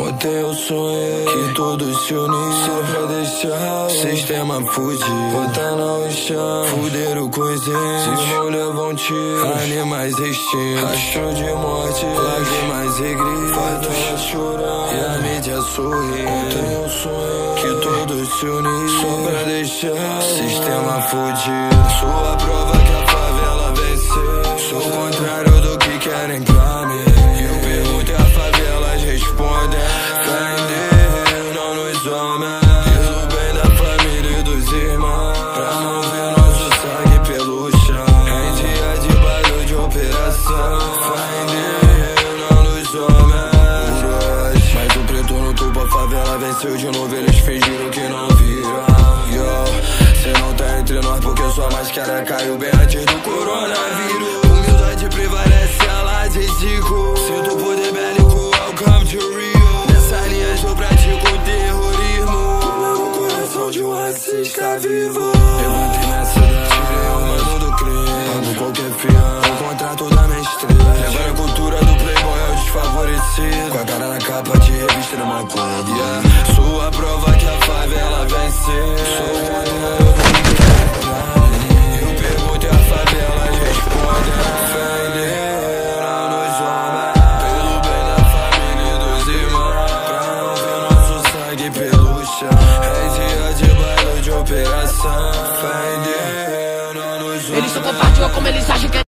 Ontem eu sonhei que todos se unissem pra deixar. O sistema fugir Botar no chão, fuderam índios Se não levam tiro, animais extintos Rastro de morte, lágrimas e gritos ela chorar. E a mídia sorri. Ontem eu sonhei que todos se unissem Só pra deixar. O sistema fugir Sua prova que venceu de novo Eles fingiram que não viram Yo, cê não tá entre nós porque sua máscara caiu bem antes do coronavírus. Humildade prevalece, ela dedico Sinto o poder bélico, welcome to Rio. Nessas linhas eu pratico terrorismo. O coração de um racista vivo. Levantei minha cidade, tirei o mano do crime. Pago qualquer fião, o contrato da minha estrela. Levar a cultura do playboy ao desfavorecido Com a cara na capa de revista da maconha yeah. Sua prova que a favela venceu. Sou o contrário do que quer pra mim Eu pergunto e a favela responde. Não nos homens Pelo bem da família e dos irmãos. Pra não ver nosso sangue pelo chão. É dia de baile de operação. Não nos homens. Eles covardes, olha como eles agem.